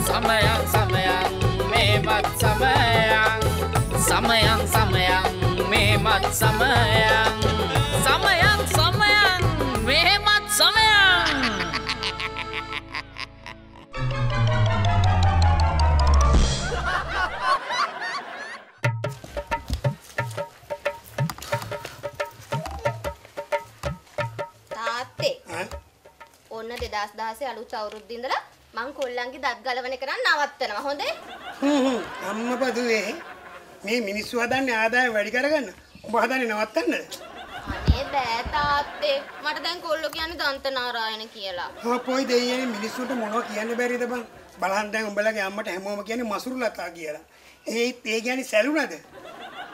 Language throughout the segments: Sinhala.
සමයන් සමයන් මේමත් සමයන් සමයන් සමයන් මේමත් සමයන් සමයන් සමයන් මෙහෙමත් සමයන් තාත්තේ ඈ? ඔන්න දෙදස් දහසේ අලුත් අවුරුද්දින්දලා මං කොල්ලන්ගේ දත් ගලවන කරන්න නවත්තනවා හොඳේ හ්ම් හ්ම්. අම්මපා දුවේ මේ මිනිස්සු හදන්නේ ආදාය වැඩි කරගන්න. ඔබ හදන්නේ නවත්තන්නද? අනේ බෑ තාත්තේ මට දැන් කොල්ලෝ කියන්නේ දන්තනාරායන කියලා හා පොයි දෙයියනේ මිනිස්සුන්ට මොනවද කියන්න බැරිද බං? බලන්න දැන් උඹලගේ අම්මට හැමෝම කියන්නේ මසුරු ලතා කියලා. ඒත් ඒ කියන්නේ සැලුනද?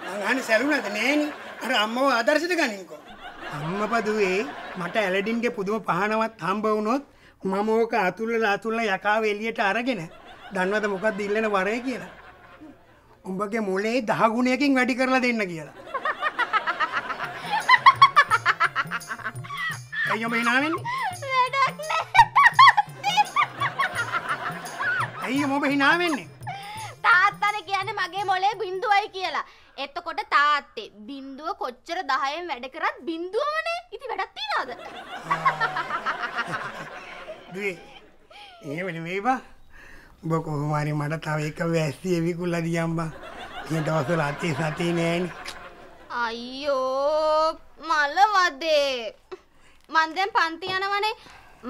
මං අහන්නේ සැලුනද නෑනේ. අර අම්මව ආදර්ශයට ගනින්කෝ. අම්මපා දුවේ මට ඇලඩින්ගේ පුදුම පහනවත් හම්බ වුණොත් මම ඕක අතුල්ලලා අතුල්ලලා යකාව එළියට අරගෙන දන්නවද මොකක්ද ඉල්ලන වරේ කියලා? උඹගේ මොලේ දහ ගුණයකින් වැඩි කරලා දෙන්න කියලා. ඇයි ඔබ hina වෙන්නේ? වැඩක් නෑ ඇයි ඔබ hina වෙන්නේ? තාත්තන කියන්නේ මගේ මොලේ බින්දුවයි කියලා එතකොට තාත්තේ බින්දුව කොච්චර දහයෙන් වැඩ කරත් බින්දුවමනේ ඉති වැඩක් තියනද දුවේ එහෙම නෙවෙයි බා. ඔබ කොහොම හරි මට තව එක වැස්සිය විකුල්ලා දියම් බා. මේ දවස්වල අතේ සතේ නෑනේ. අයියෝ මල වදේ මන් දැන් පන්ති යනවනේ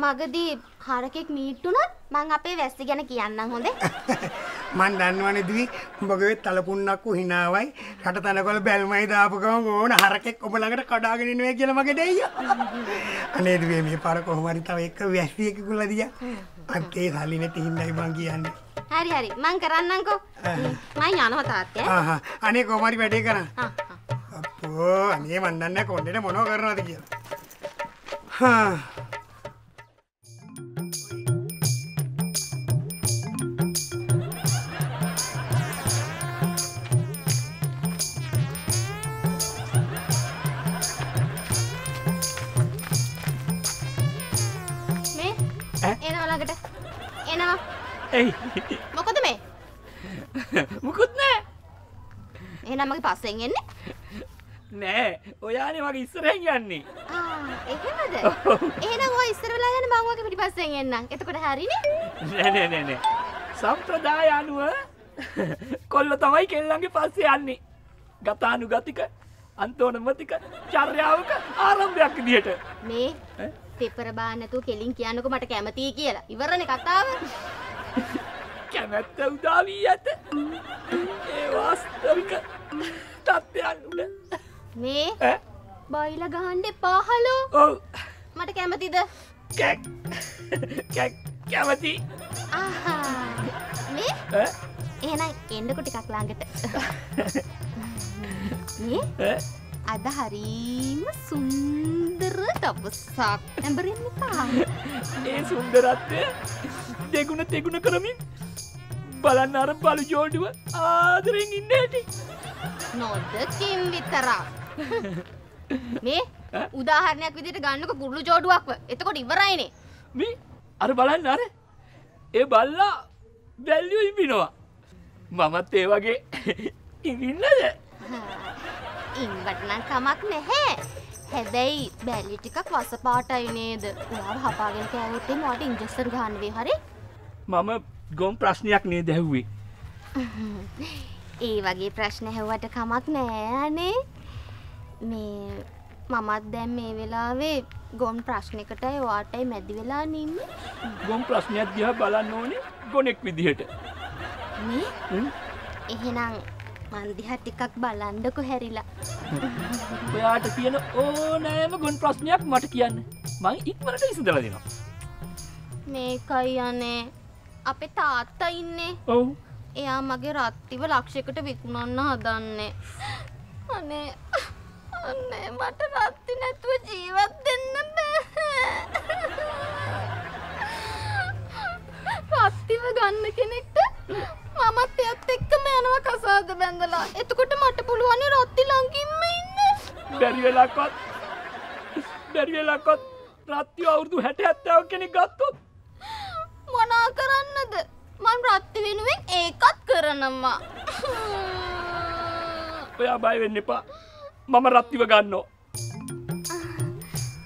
මගදී හරකෙක් මීට්ටුනොත් මං අපේ වැස්සි ගැන කියන්නම් හොඳේ මන් දන්නවනේ දුවේ උඹගේ තලපුන්නක්කු හිනාවයි රට තනකොළ බැල්මයි දාපු ගමන් ඕන හරකෙක් ඔබ ළඟට කඩාගෙන ඉන්නවා කියලා මගේ දෙයියෝ. අනේ දුවේ මේ පාර කොහොම හරි තව එක වැස්සිය විකුල්ලා දියා. අතේ සල්ලි නැති හින්දායි මං කියන්නේ. හරි හරි මං කරන්නම්කෝ මං යනවා තාත්තේ අනේ කොහොම හරි වැඩේ කරා. ආ, ආ. අපෝ අනේ මන් දන්නේ කොණ්ඩේට මොනව කරනවද කියලා. හා ඇයි මොකද මේ? මුකුත් නෑ. එහෙනම් මගේ පස්සෙන් එන්නේ? නෑ. ඔයානේ මගේ ඉස්සරහෙන් යන්නේ. ආ එහෙමද එහෙනම් ඔය ඉස්සර වෙලා යන මං වගේ පිටිපස්සෙන් එන්නම්. එතකොට හරිනේ? නෑ නෑ නෑ නෑ. සම්ප්‍රදාය අනුව කොල්ල තමයි කෙල්ලන්ගේ පස්සේ යන්නේ. ගතානුගතික අන්තෝනමතික චර්යාවක ආරම්භයක් විදිහට මේ? පෙපර බාන්න නැතුව කෙලින් කියන්නකෝ මට කැමතියි කියලා. ඉවරනේ කතාව කැමැත්ත උදා වී ඇත. ඒ වාස්තවික තත්ත්වයන් උඩ. මේ? බයිලා ගහන්න එපාහලෝ ඔව්. මට කැමතිද? කැමති. මේ? ඈ? එහෙනම් එන්නකො ටිකක් ඈ? අද හරීම සුන්දර දවසක්. ඇඹරෙන්න එපා. ඒ සුන්දරත්වය දෙගුණ තෙගුණ කරමින් බලන්න අර බලු ජෝඩුව ආදරෙන් ඉන්න ඇති නොදකින් විතරක්. මේ උදාහරණයක් විදිට ගන්නක ගුරුළු ජෝඩුවක්ව. එතකොට ඉවරයිනේ. මේ අර බලන්න අර. ඒ බල්ලා බැල්ලිය ඉබිනවා මමත් ඒ වගේ ඉවින්නද ඉන්වට නම් කමක් නැහැ. හැබැයි බැලි ටිකක් වස පාටයි නේද? ඔයාව හපාගෙන කෑවොත් එහෙම ඔයාලට ඉන්ජෙක්ෂන් ගන්න වෙයි හරි. මම ගොම් ප්‍රශ්නයක් නේ දැහුවේ ඒ වගේ ප්‍රශ්න හැව්වට කමක් නෑ. අනේ මේ මමත් දැන් මේ වෙලාවේ ගොන් ප්‍රශ්නකටයි වාටයි මැදි වෙලා නින්න ගොම් ප්‍රශ්නයක් දිහා බලන්න ඕනේ ගොනෙක් විදිහට. මේ? එහෙනම් මන්දිහ ටිකක් බලන්ඩකො හැරිලා. ඔයාට තියෙන ඕනෑම ගොන් ප්‍රශ්නයක් මට කියන්න. මං ඉක්මනට විසඳල දෙනවා. මේකයි අනේ අපේ තාත්තා ඉන්නේ. ඔවු. එයා මගේ රත්තිව ලක්ෂයකට විකුණන්න හදන්නේ. අනේ අනේ මට රත්ති නැතුව ජීවත් දෙන්න බෑ. රත්තිව ගන්න කෙනෙක්ට මමත් එයත් එක්කම යනවා කසාද බැඳලා. එතකොට මට පුළුවන් රත්ති ළඟින්ම ඉන්න. බැරි වෙලාකොත් බැරි වෙලාකොත් රත්තිය අවුරුදු හැට ඇත්තාව කෙනෙක් ගත්තොත් මොනා කරන්නද මං යනවා. ඔයා බය වෙන්න එපා මම රත්තිව ගන්නෝ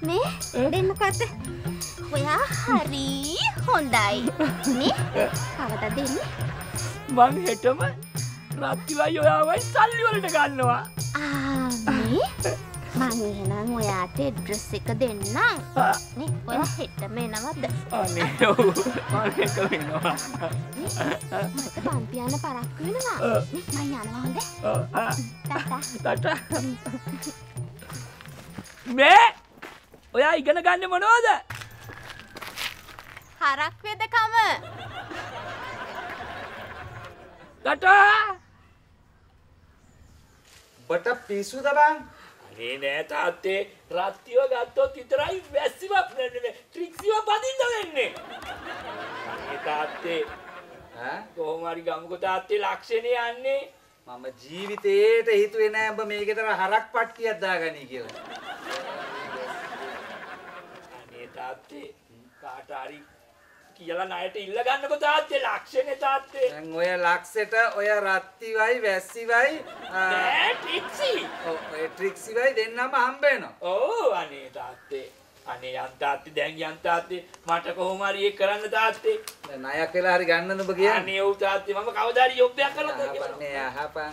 මේ දෙන්නකො අත. ඔයා හරි හොඳයි. නේ? කවදද දෙන්නේ? මං හෙටම රත්තිවයි ඔයාවයි සල්ලිවලට ගන්නවා ආ මේ මං එහෙනම් ඔයාට එඩ්‍රස් එක දෙන්නම්. නේ? ඔයා හෙටම එනවද? අනේ ඔව්. මං එක වෙනවා මට පන්ති යන පරක්කු වෙනවා. නේ? මං යනවා හොඳේ. තාත්තා. ටට. මේ ඔයා ඉගෙන ගන්න මොනෝද හරක් වෙදකම. ටටා. බට පිස්සුද බං අනේ නෑ තාත්තේ. රත්තිව ගත්තොත් විතරයි වැස්සිව ට්‍රික්සිව පදින්න වෙන්නේ. අනේ තාත්තේ. ඈ? කොහොමරි ගමුකෝ තාත්තේ ලක්ෂණය යන්නේ. මම ජීවිතේට හිතුවේ නෑ උඹ මේකතර හරක් පට්ටියක් දාගනී කියලා. අනේ තාත්තේ. කාට හරි කියලා ණයට ඉල්ල ගන්නකෝ තාත්තේ ලක්ෂණේ තාත්තේ. දැන් ඔය ලක්සෙට ඔය රත්තිවයි වැස්සිවයි නෑ ට්‍රික්සි. ඔව්, ඔය ට්‍රික්සිවයි දෙන්නම හම්බ වෙනවා. ඕ අනේ තාත්තේ. අනේ යන් තාත්තේ දැන් යන් තාත්තේ. මට කොහොම හරි ඒක කරන්න තාත්තේ. දැන් ණයක් වෙලා හරි ගන්නද උඹ කියන්නේ? අනේ ඔව් තාත්තේ මම කවදා හරි යොබ්බයක් කරලා තියෙනවා අහපන්නේ අහපන්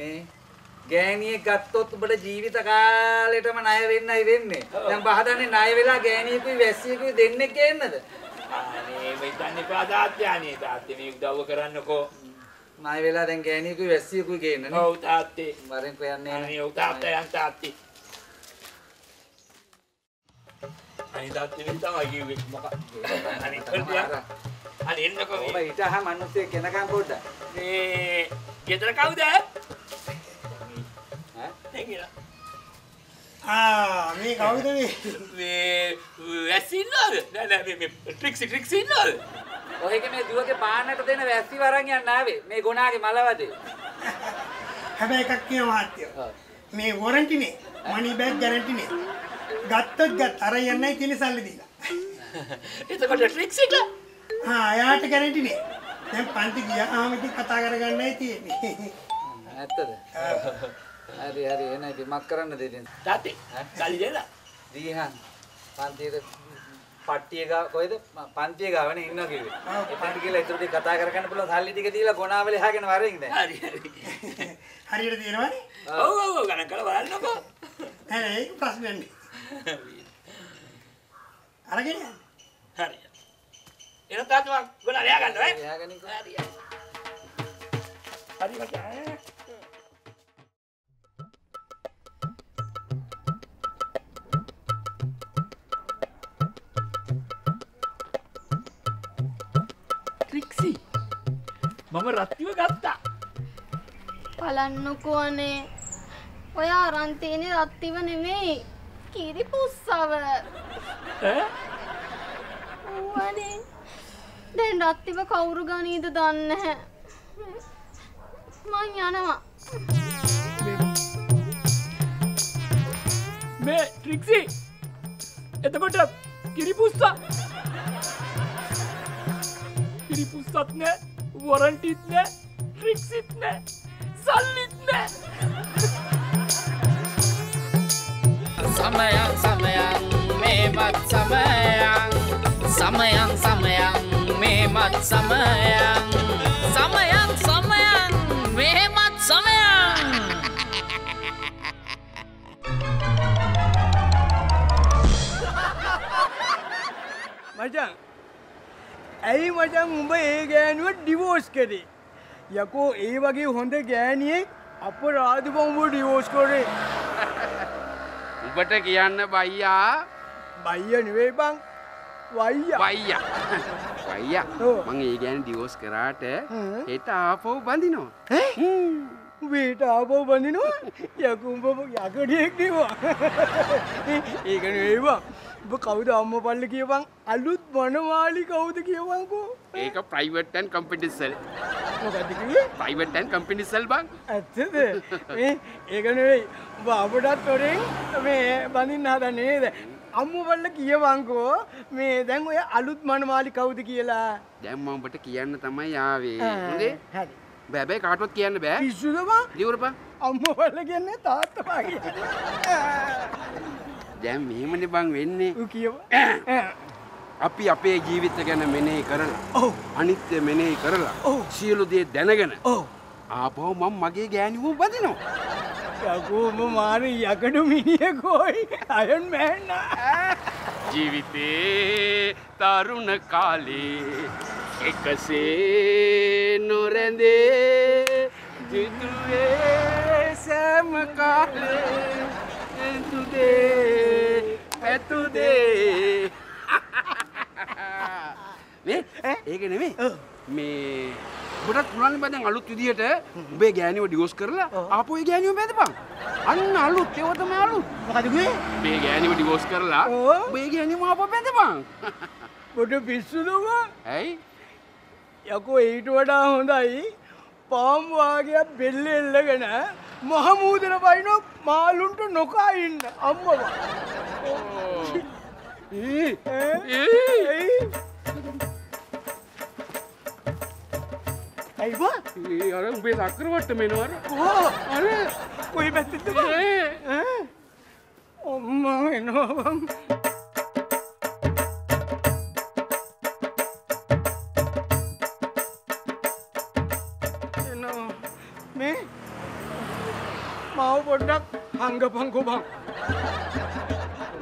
මේ ගෑණියෙක් ගත්තොත් උඹට ජීවිත කාලෙටම ණය වෙන්නයි වෙන්නේ. ඔව්. දැන් බහදන්නේ ණය වෙලා ගෑණියෙකුයි වැස්සියෙකුයි දෙන්නෙක් ගේන්නද අනේ මේ දන්නේ පා තාත්තේ? අනේ තාත්තේ මේ උදව්ව කරන්නකෝ. ණය වෙලා දැන් ගෑණියෙකුයි වැස්සියෙකුයි ගේන්නනේ ඔව් තාත්තේ. වරෙන් කොයන්නේ අනේ ඔව් තාත්තා යන් තාත්තේ. අනේ තාත්තේ මේ තමයි කිව්වේ. මොකක්? අනේ කරදියා අනේ එන්නකෝ ඔබ මේ හිටහා මිනිස්සෙක් කෙනකම් පොඩ්ඩක්. මේ ගෙදර කවුද? ඈ? ආ මේ කවුද මේ මේ වැස්ස ඉන්නවද නෑ නෑ මේ මේ ට්‍රික්සි ට්‍රික්සි ඉන්නවද ඔහෙක මේ දුවගේ පාන්නට දෙන වැස්සි වරන් යන්න ආවේ මේ ගුණාගේ මලවදේ හැබැයි එකක් කියන මහත්තයෝ. මේ වොරන්ටිනේ මනි බෑග් ගැරන්ටිනේ ගත්තොත් ගත් අර යන්නයි තියෙන සල්ලි දීලා එතකොට ට්‍රික්සිට ආ එයාට ගැරන්ටිනේ දැන් පන්ති ගියාම ඉතින් කතා කරගන්නයි තියෙන්නේ ඇත්තද හරි හරි. එන ඉතින් මක් කරන්න දෙදින් තාත්තේ සල්ලි දෙන්න දීහන්. පන්තියට පට්ටිය ගාව කොයිද පන්තිය ගාවනේ ඉන්නවා කිව්වේ. ඔව්. එතනට ගිහලා ඒතර ටික කතා කරගන්න පුළුවන් සල්ලි ටික දීලා ගොනාවල එහාගෙන වරෙන් දැන්. හරි හරි. හරියට තියෙනවනේ? ඔව් ඔව් ඔව්. ගණන් කරලා බලන්නකෝ. ඒක ප්‍රශ්නයක් නේ. අරගෙන යන්න. හරි. එන තාත්තා ගොනා ලෑ ගන්නවා ඈ. එහාගෙන ඉන්න. හරි හරි මචං මම රත්තිව ගත්තා බලන්නකෝ අනේ. ඔය අරන් තියෙන්නේ රත්තිව නෙමෙයි. කිරි පුස්සව. ඈ ඌවනේ. දැන් රත්තිව කවුරු ගනීද දන්නේ නැහැ. මං යනවා. මේ ට්‍රික්සි එතකොට කිරිපුස්සා කිරිපුස්සත් නෑ वॉरंट इतने ट्रिक्स इतने साल इतने। समय समय में मत समय। समय समय में मत समय। समय समय में मत समय। भाईजान ඇයි මචන් උඹ ඒ ගෑනුව ඩිවෝස් කරේ? යකෝ ඒ වගේ හොඳ ගෑනියෙක් අප රාධපංඹ ඩිවෝස් කොරේ? උඹට කියන්න බයියා. බයිය නෙවෙයි බං වයිය. වයියා. වයියා. මං ඒ ගැන ඩියෝස් කරාට. හෙට ආපව් බඳිනවා. වේට ආපෝ බඳිනවා? යකුම්ඹ යකඩියෙක් නවා ඒක නෙවේවා උඹ කවුද අම්ම පල්ල කියවන් අලුත් මනවාලි කවුද කියවංකෝ ඒක ප්‍රයිවට්ටන් මොකදකිවේ ප්‍රයිවට්ටන් කම්පිනිසල් බං. ඇත්තද? මේ ඒක නෙවෙයි. උඹ අපටත් තොරෙන් මේ බඳින්න හද නේද? අම්ම බල්ල කියවංකෝ මේ දැන් ඔය අලුත් මනමාලි කවුද කියලා? දැම්ම උඹට කියන්න තමයි ආවේ. හොඳේ? හරි. බැබැයි කාටවත් කියන්න බෑ. පිස්සුද බං? ලිවරපා අම්මෝ බල්ලා කියන්නේ තාත්තා දැම් මෙහෙමන බං වෙන්නේ. ඌ කියව. අපි අපේ ජීවිත ගැන මෙනෙහි කරලා ඔව්. අනිත්‍ය මෙනෙහි කරලා ඔව්. සියලු දේ දැනගෙන ඔව්. ආපහු මම මගේ ගෑනිවෝ බදිනවා යකෝම මාර යකඩු මිනිියකෝයි අයන් මෑන්න ජීවිතේ තරුණ කාලේ එකසේ නොරැඳේ ජිදුවේ සෑම කාලේ ඇතුදේ පැතුදේ මේ ඒක නෙමේ මේ ගොඩක් පුරන්න බදන් අලුත් විදිහට උබේ ගෑනිව ඩියෝස් කරලා ආපොයි ගෑනිව බැදපන්. අන්න අලුත්. ඒවතම අලුත්. මොකදගේ මේ ගෑනිව ඩිවෝස් කරලා. උබේ ගෑනිම අප බැඳපන් පොට පිස්සුදවා ඇයි? යකෝ ඊට වඩා හොඳයි. පාම්වාගේ බෙල්ල එල්ලගෙන මහමූදර පයින මාලුන්ට නොකා ඉන්න. අම්මවා. ඇයිවා ඒ අර උබේ සක්කරවට මෙනවර. අර. කොයි පැත්තිද ඔම්ම එනවා හංගපංකෝ බං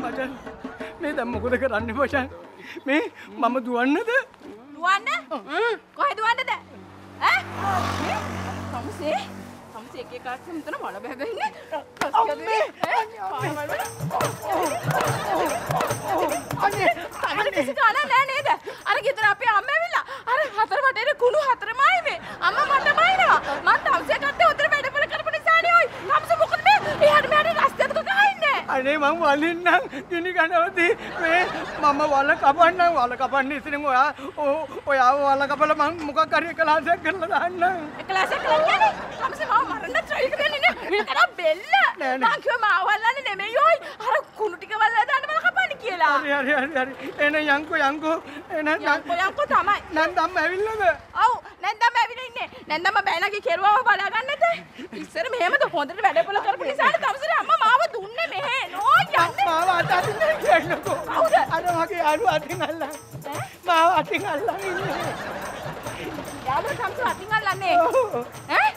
මචන් මේ දැම් මොකද කරන්න පචන් මේ මම දුවන්නද? දුවන්න? කොහෙ දුවන්නද? තමුසේ තමුසේ එක එකක් මෙතන! තමර කිසි ගානක් නෑ නේද? අර ගෙදර අපේ අම්ම ඇවිල්ලා අර හතර වටේට කුණු හතරමයි මේ. අම්මා මට බයිනවා මං තමුසේ කට්ටේ උතර වැඩපොළ කරපු නිසානේ ඔයි තමුසේ මොකද මේ එහාට මෙහාට රස්තියත් කොකා ඉන්නේ අනේ මං වලින්නම්. ගිනි ගනවති. මේ මම වල කපන්නම්. වල කපන්න ඉතින් ඔයා ඔයා වල කපල මං මොකක් හරි කලාසයක් කරලා දාන්නම්. එකලාසයක් කරන්නේ තමුසේ මාව මරන්න try කරන්නේ නේ. මේ කරා බෙල්ල. මං කිව්වා මාව වල්ලන්නේ නෙමෙයි ඔයි. අර කුණු ටික වල්ලා දාන්න බල කපන්න කියලා. හරි හරි හරි හරි. එන යංකෝ යංකෝ. එන යන්කෝ යන්කෝ තමයි. නන්දම් ඇවිල්ලද? ඔව් නැන්දම ඇවිල්ලා ඉන්නේ. නැන්දම බෑලාගේ කෙරුවම බලා ගන්නද? ඉස්සර මෙහෙමද හොඳට වැඩපොළ කරපු නිසානේ තමසර අම්මා මාව දුන්නේ මෙහෙ. නෝ යන්නේ. මාව අතටින් කියන්නකෝ. කවුද? අර මගේ අරු අතින් අල්ලන්. මාව අතින් අල්ලන් ඉන්නේ. යාළුවා තමසර අතින් අල්ලන්නේ. ඈ?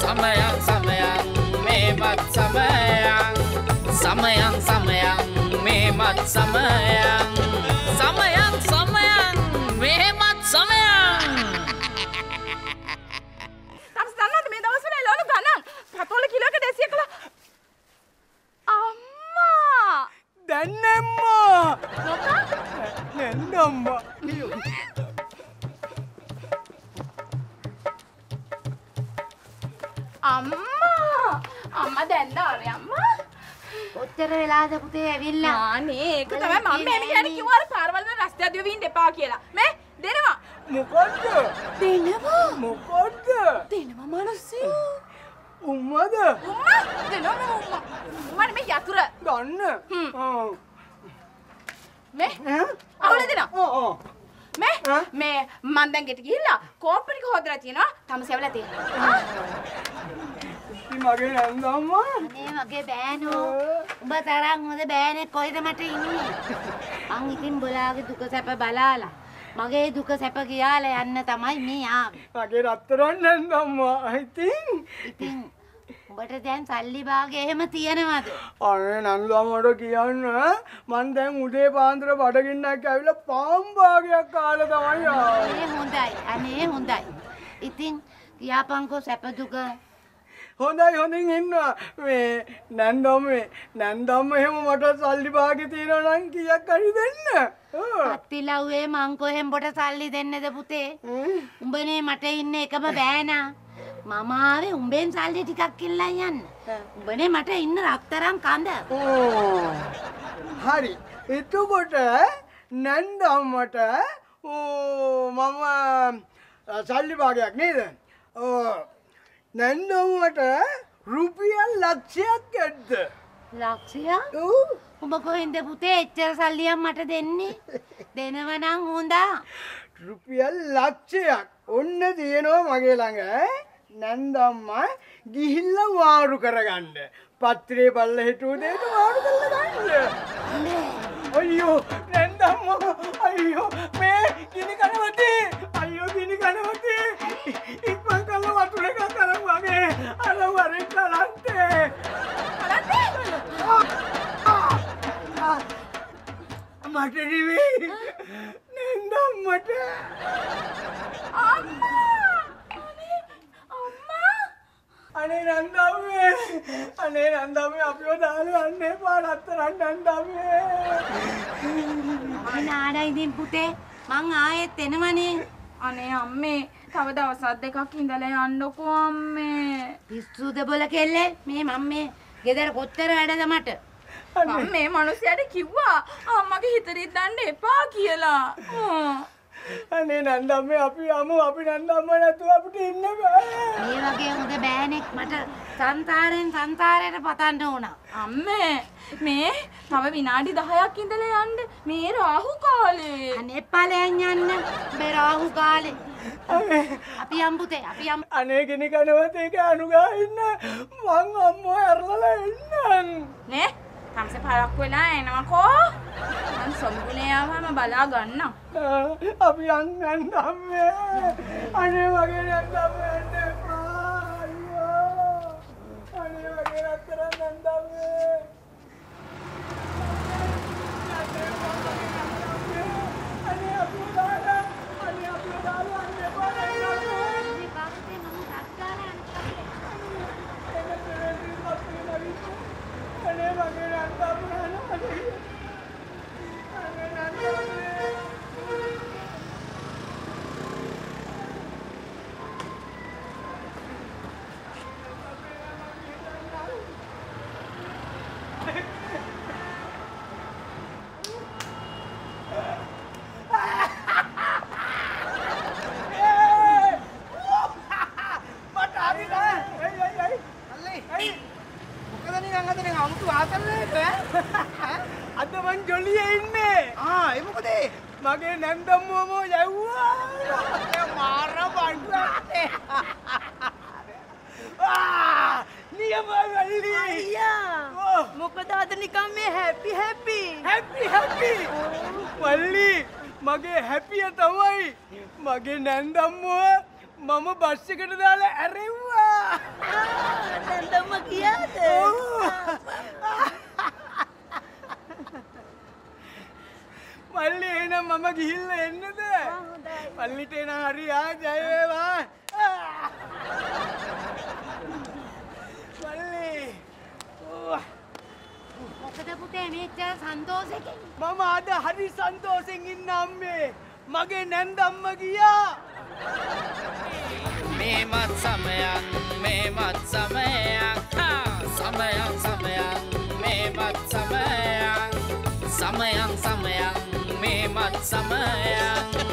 සමයන් සමයන් මේමත් සමයන් සමයන් සමයන් මේමත් සමයන් ඔච්චර වෙලාද පුතේ ඇවිල්ලා? ආනේ ඒක තමයි මම මෙහෙම කියන්නේ කිව්වා අර පාරවල් වල රස්තිය දිව වින්න එපා කියලා. මේ දෙනවා. මොකද්ද? දෙනවා. මොකද්ද? දෙනවා මිනිස්සු. උම්මද? උම්මා? දෙනවා උම්මා. උම්මා මේ යතුරු. ගන්න. හ්ම්. මේ? අවුල දෙනවා. ඔව් ඔව් මේ? මේ මන් දැන් ගෙට ගිහිල්ලා කෝප්පු ටික හොදලා තියෙනවා. තමසෙවලා තියෙනවා. ඉතින් මගේ නැන්දම්මා අනේ මගේ බෑනෝ. උඹ තරම් හොඳ බෑනෙක් කොයිද මට ඉන්නේ? මං ඉතින් බොලාගේ දුක සැප බලාලා මගේ දුක සැප කියාලා යන්න තමයි මේ ආවේ. මගේ රත්තරන් නැන්දම්මා ඉතින් ඉතින් උඹට දැන් සල්ලි භාගය එහෙම තියෙනවද? අනේ නන්දම්මට කියන්න මන් දැන් උදේ පාන්දර බඩගින්නක් ඇවිල්ලා පාම් භාගයක් කාලා තමයි ආවේ. හොඳයි අනේ හොඳයි. ඉතින් කියාපංකෝ සැප දුක. හොඳයි හොඳින් ඉන්න. මේ නැන්දම් මේ නැන්දම්ම එහෙම මට සල්ලි භාගෙ තියෙනවා නම් කීයක් හරි දෙන්න. අත්තිලව්වේ මං කොහෙන් බොට සල්ලි දෙන්නද පුතේ? උඹනේ මට ඉන්න එකම බෑනා මම ආවේ උඹෙන් සල්ලි ටිකක් ඉල්ලන් යන්න උඹනේ මට ඉන්න රත්තරන් කඳ ඕ. හරි එතකොට නැන්දම්මට ඕ මම සල්ලි භාගයක් නේද ඕ නැන්දම්මට රුපියල් ලක්ෂයක් ඇද්ද ලක්ෂයක් ඔව්. උඹ කොහෙන්ද පුතේ එච්චර සල්ලියක් මට දෙන්නේ? දෙනවනම් හොඳා. රුපියල් ලක්ෂයක් ඔන්න තියෙනවා මගේ ළඟ ඈ. නැන්දම්මා ගිහිල්ලා වාරු කරගන්න. පත්‍රේ බල්ල හිටුව දෙයට වාරු කරලා ගන්න. අයියෝ නැන්දම්මා අයියෝ මේ ගිනි කනවති අයියෝ ගිනි කනවති. ඉක්මන් කරලා වතුර එකක් අරන් වගේ අර වරේ කලන්තේ. මට නෙවෙයි. නැන්දම්මට. අනේ නන්දම්මේ අනේ නන්දම්මේ අපිව දාලා යන්න එපා රත්තරන් නන්දම්මේ මම නාඩා ඉදින් පුතේ මං ආයෙත් එනවනේ. අනේ අම්මේ තව දවසක් දෙකක් ඉඳලා යන්නකෝ අම්මේ. පිස්සුද බොල කෙල්ලේ මේ මම මේ ගෙදර කොච්චර වැඩද මට. මම මේ මිනිහයාට කිව්වා අම්මගේ හිතරිත් දාන්න එපා කියලා. අනේ නන්දම්මේ අපි යමු අපි නන්දම්ම නැතුව අපිට ඉන්න බෑ මේ වගේ හොඳ බෑනෙක් මට සංසාරෙන් සංසාරයට පතන්න ඕන. අම්මේ මේ තව විනාඩි 10ක් ඉඳලා යන්න මේ රාහු කාලේ. අනේ ඵලයන් යන්න බෙරාහු කාලේ. අපි යම් පුතේ අපි යම් අනේ ගෙනි කනවත් ඒක අනුගා ඉන්න මං අම්මෝ ඇරලලා එන්නම් නේ තමසේ පාරක් වෙලා එනවකෝ. මං සම්ගුණේ ආවම බලා ගන්නම්. අපි යන්න නන්දම්මේ අනේ වගේ නන්දම්මේ එන්න එපා අයියෝ අනේ වගේ රත්තරන් නන්දම්මේ අනේ අපිව දාලා අනේ අපිව දාලා යන්න එපා නන්දම්මේ අනේ වගේ නන්දම්මේ අනේ අනේ නන්දම්මේ මට හරි නෑ. එයි එයි එයි. අල්ලේ. එයි. මොකද නිකන් අද නිකන් අමුතු ආතල්ලේද ඈ? අද මං ජොලියේ ඉන්නේ. ආ ඒ මොකද? මගේ නැන්දම්මෝ යව්වා. මාර. ආ! නියම වල්ලි. අයියා. මොකද අද නිකන් මේ හැපි හැපි. හැපි හැපි. වල්ලි මගේ හැපිය තමයි මගේ නැන්දම්මෝ මම බස් එකට දාලා ඇරෙව්වා. නැන්දම්ම කියාද? මල්ලි එහෙනම් මම ගිහිල්ලා එන්නද? මල්ලිට එන හරි ආ ජය වේවා. මල්ලි. මොකද පුතේ මෙච්චර සන්තෝෂෙකින් මම අද හරි සන්තෝෂෙන් ඉන්න අම්මේ. මගේ නැන්දම්ම ගියා. මේමත් සමයන් මේමත් සමයන් සමයන් සමයන් මේමත් සමයන් සමයන් සමයන් sayang